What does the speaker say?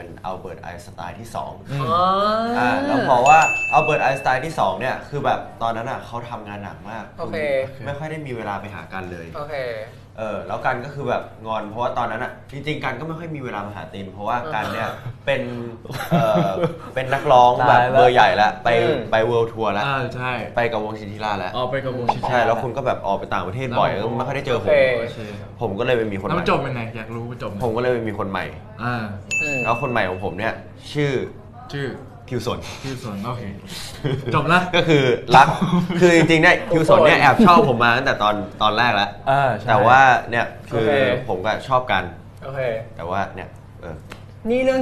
เป็นอัลเบิร์ตไอน์สไตน์ที่2อืมอ๋อออ่าแล้วเพราะว่า อัลเบิร์ตไอน์สไตน์ที่ 2 เนี่ย คือแบบตอนนั้นอะเขาทำงานหนักมากโอเคไม่ค่อยได้มีเวลาไปหากันเลย โอเค เออแล้วกันก็คือแบบงอนเพราะว่าตอนนั้นอะจริงๆกันก็ไม่ค่อยมีเวลามาหาตินเพราะว่ากันเนี่ยเป็นเออเป็นนักร้องแบบตายแล้วเบอร์ใหญ่แล้วไปอืม ไปเวิลด์ทัวร์แล้วอ่าใช่ไปกับวงชินทิราแล้วออกไปกับวงชิใช่แล้วคุณก็แบบออกไปต่างประเทศบ่อยแล้วก็ไม่ค่อยได้เจอผโอมเค โอเคผมก็เลยไปมีคนแล้วใหมันม่จบเป็นไงอยากรู้ว่าจบไหผมก็เลยไปมีคนใหม่ อ่า อืม แล้วคนใหม่ของผมเนี่ยชื่อชื่อ ทิวสนชื่อสนโอเคจบละก็คือรักคือจริงๆเนี่ยทิวสนเนี่ยโอ้ยแอบชอบผมมาตั้งแต่ตอนตอนแรกแล้วอ่าใช่แต่ว่าเนี่ยคือโอเคผมก็ชอบกันโอเคแต่ว่าเนี่ยเออนี่เรื่อง